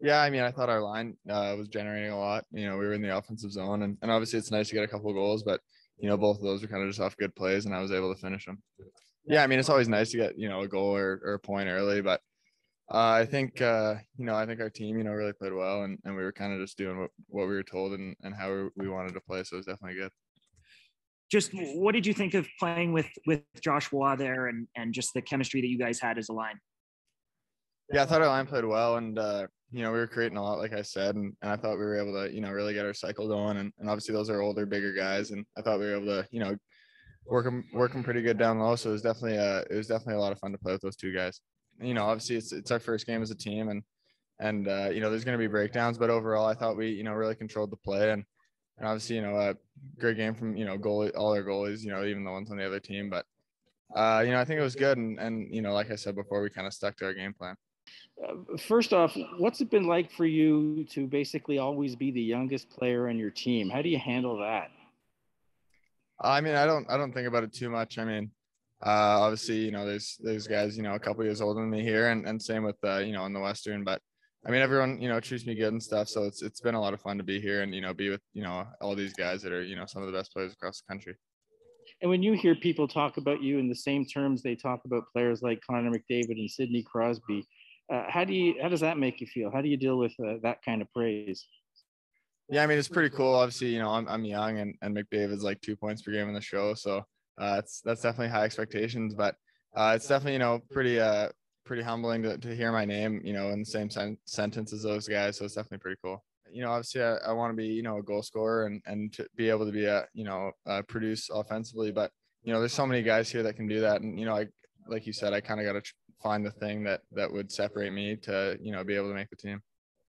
Yeah, I mean, I thought our line uh, was generating a lot. You know, we were in the offensive zone, and, and obviously it's nice to get a couple goals, but you know, both of those were kind of just off good plays, and I was able to finish them. Yeah, I mean, it's always nice to get you know a goal or, or a point early, but uh, I think uh, you know I think our team you know really played well, and, and we were kind of just doing what, what we were told and, and how we, we wanted to play, so it was definitely good. Just what did you think of playing with with Joshua there, and and just the chemistry that you guys had as a line? Yeah, I thought our line played well, and uh, you know we were creating a lot, like I said, and, and I thought we were able to you know really get our cycle going, and, and obviously those are older, bigger guys, and I thought we were able to you know work them work them pretty good down low. So it was definitely uh it was definitely a lot of fun to play with those two guys. You know, obviously it's it's our first game as a team, and and uh, you know there's going to be breakdowns, but overall I thought we you know really controlled the play, and and obviously you know a great game from you know goalie all our goalies, you know even the ones on the other team, but uh, you know I think it was good, and and you know like I said before, we kind of stuck to our game plan. First off, what's it been like for you to basically always be the youngest player on your team? How do you handle that? I mean, I don't, I don't think about it too much. I mean, uh, obviously, you know, there's, there's guys, you know, a couple years older than me here, and, and same with, uh, you know, in the Western. But I mean, everyone, you know, treats me good and stuff. So it's, it's been a lot of fun to be here and you know, be with, you know, all these guys that are, you know, some of the best players across the country. And when you hear people talk about you in the same terms they talk about players like Connor McDavid and Sidney Crosby, uh, how do you, how does that make you feel? How do you deal with uh, that kind of praise? Yeah, I mean it's pretty cool. Obviously, you know, I'm I'm young and and McDavid's like two points per game in the show, so uh, it's that's definitely high expectations. But uh, it's definitely you know pretty uh pretty humbling to, to hear my name you know in the same sen- sentence as those guys. So it's definitely pretty cool. You know, obviously I, I want to be you know a goal scorer and and to be able to be a you know uh, produce offensively. But you know, there's so many guys here that can do that, and you know, I like you said, I kind of got to find the thing that that would separate me to you know be able to make the team.